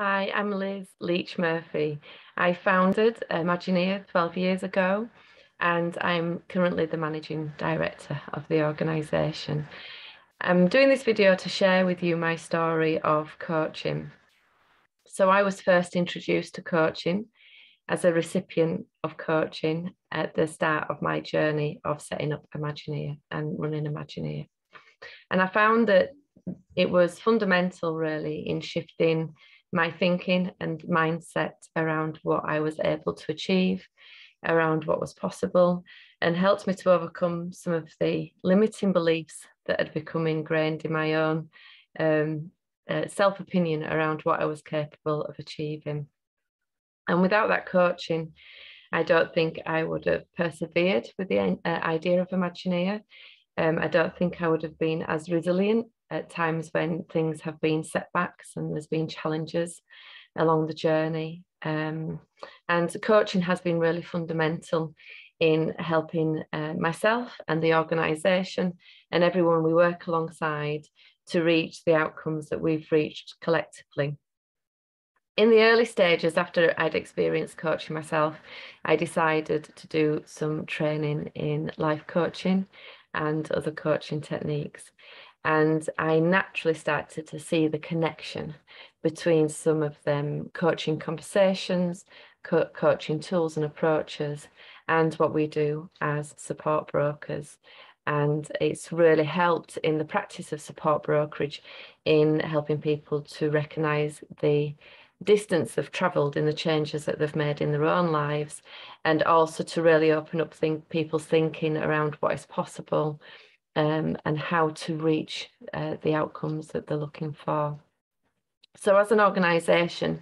Hi, I'm Liz Leach Murphy. I founded Imagineer 12 years ago and I'm currently the managing director of the organisation. I'm doing this video to share with you my story of coaching. So I was first introduced to coaching as a recipient of coaching at the start of my journey of setting up Imagineer and running Imagineer. And I found that it was fundamental really in shifting my thinking and mindset around what I was able to achieve, around what was possible, and helped me to overcome some of the limiting beliefs that had become ingrained in my own um, uh, self opinion around what I was capable of achieving. And without that coaching, I don't think I would have persevered with the uh, idea of Imagineer. Um, I don't think I would have been as resilient at times when things have been setbacks and there's been challenges along the journey. Um, and coaching has been really fundamental in helping uh, myself and the organisation and everyone we work alongside to reach the outcomes that we've reached collectively. In the early stages, after I'd experienced coaching myself, I decided to do some training in life coaching and other coaching techniques. And I naturally started to see the connection between some of them coaching conversations, co coaching tools and approaches, and what we do as support brokers. And it's really helped in the practice of support brokerage in helping people to recognise the distance they've travelled in the changes that they've made in their own lives, and also to really open up think, people's thinking around what is possible um, and how to reach uh, the outcomes that they're looking for. So as an organisation,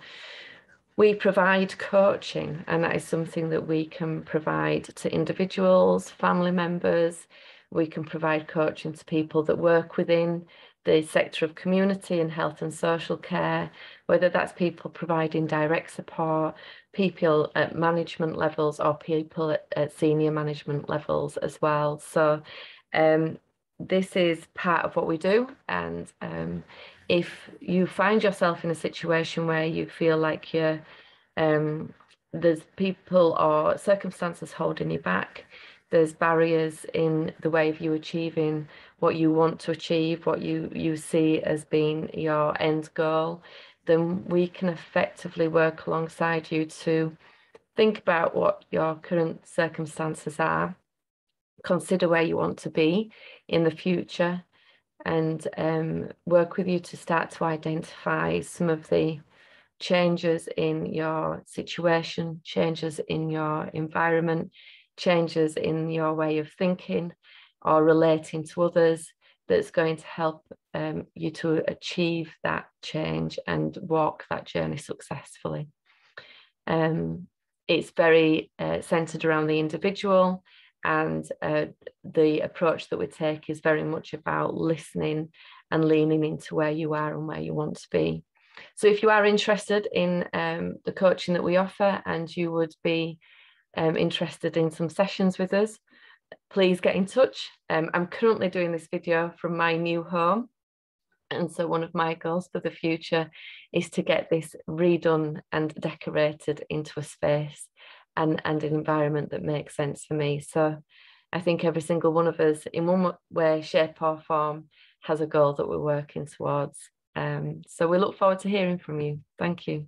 we provide coaching and that is something that we can provide to individuals, family members, we can provide coaching to people that work within the sector of community and health and social care, whether that's people providing direct support, people at management levels or people at, at senior management levels as well. So um, this is part of what we do. And um, if you find yourself in a situation where you feel like you're, um, there's people or circumstances holding you back, there's barriers in the way of you achieving what you want to achieve, what you, you see as being your end goal, then we can effectively work alongside you to think about what your current circumstances are consider where you want to be in the future and um, work with you to start to identify some of the changes in your situation, changes in your environment, changes in your way of thinking or relating to others that's going to help um, you to achieve that change and walk that journey successfully. Um, it's very uh, centered around the individual and uh, the approach that we take is very much about listening and leaning into where you are and where you want to be. So if you are interested in um, the coaching that we offer and you would be um, interested in some sessions with us, please get in touch. Um, I'm currently doing this video from my new home. And so one of my goals for the future is to get this redone and decorated into a space and, and an environment that makes sense for me. So I think every single one of us, in one way, shape, or form, has a goal that we're working towards. Um, so we look forward to hearing from you. Thank you.